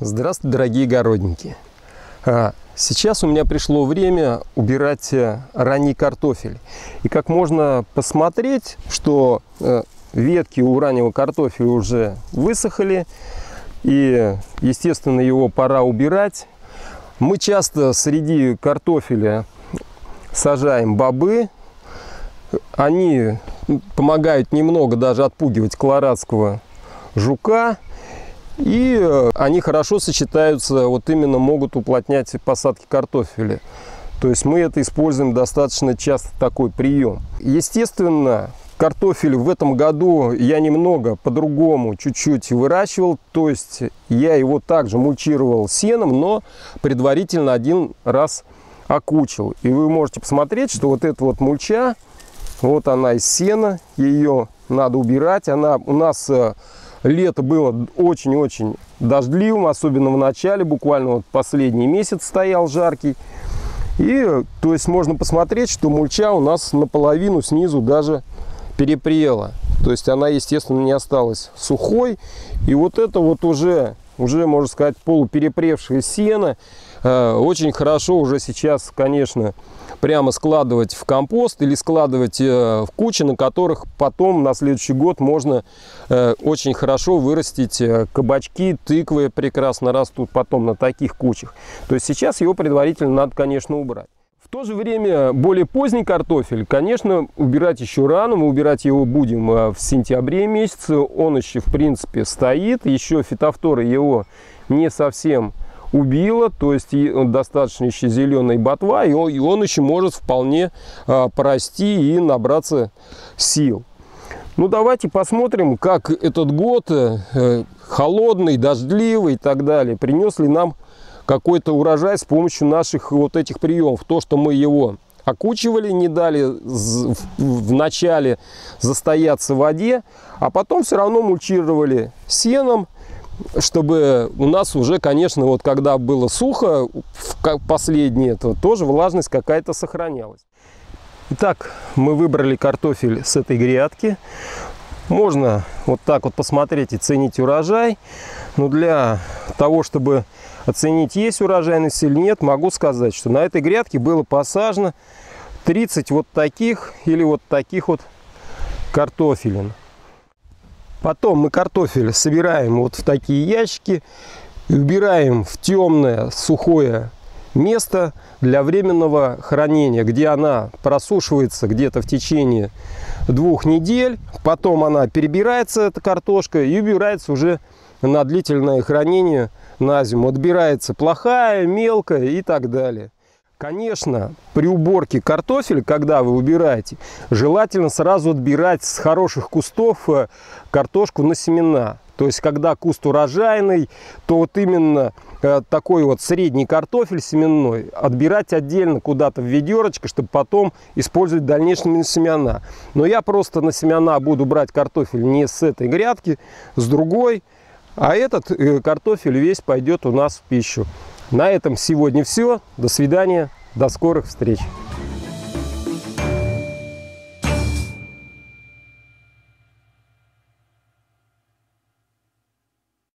Здравствуйте, дорогие огородники! А, сейчас у меня пришло время убирать э, ранний картофель. И как можно посмотреть, что э, ветки у раннего картофеля уже высохли, и, естественно, его пора убирать. Мы часто среди картофеля сажаем бобы. Они помогают немного даже отпугивать колорадского жука. И э, они хорошо сочетаются, вот именно могут уплотнять посадки картофеля. То есть мы это используем достаточно часто, такой прием. Естественно, картофель в этом году я немного по-другому чуть-чуть выращивал. То есть я его также мульчировал сеном, но предварительно один раз окучил. И вы можете посмотреть, что вот эта вот мульча, вот она из сена, ее надо убирать. Она у нас э, Лето было очень-очень дождливым, особенно в начале, буквально вот последний месяц стоял жаркий. И то есть можно посмотреть, что мульча у нас наполовину снизу даже перепрела. То есть она, естественно, не осталась сухой. И вот это вот уже, уже можно сказать, полуперепревшее сено. Э, очень хорошо уже сейчас, конечно, прямо складывать в компост или складывать э, в кучи, на которых потом на следующий год можно э, очень хорошо вырастить кабачки, тыквы прекрасно растут потом на таких кучах. То есть сейчас его предварительно надо, конечно, убрать. То же время более поздний картофель, конечно, убирать еще рано. Мы убирать его будем в сентябре месяце. Он еще, в принципе, стоит. Еще фитофторы его не совсем убило, то есть достаточно еще зеленой ботва, и он, и он еще может вполне а, порасти и набраться сил. Ну давайте посмотрим, как этот год э, холодный, дождливый и так далее принес ли нам какой-то урожай с помощью наших вот этих приемов. То, что мы его окучивали, не дали в начале застояться в воде, а потом все равно мульчировали сеном, чтобы у нас уже, конечно, вот когда было сухо, последнее, то тоже влажность какая-то сохранялась. Итак, мы выбрали картофель с этой грядки. Можно вот так вот посмотреть и ценить урожай. Но для того, чтобы оценить, есть урожайность или нет, могу сказать, что на этой грядке было посажено 30 вот таких или вот таких вот картофелин. Потом мы картофель собираем вот в такие ящики, убираем в темное сухое место для временного хранения, где она просушивается где-то в течение двух недель. Потом она перебирается, эта картошка, и убирается уже на длительное хранение на зиму. Отбирается плохая, мелкая и так далее. Конечно, при уборке картофеля, когда вы убираете, желательно сразу отбирать с хороших кустов э, картошку на семена. То есть, когда куст урожайный, то вот именно э, такой вот средний картофель семенной отбирать отдельно куда-то в ведерочко, чтобы потом использовать дальнейшие семена. Но я просто на семена буду брать картофель не с этой грядки, с другой. А этот э, картофель весь пойдет у нас в пищу. На этом сегодня все. До свидания. До скорых встреч.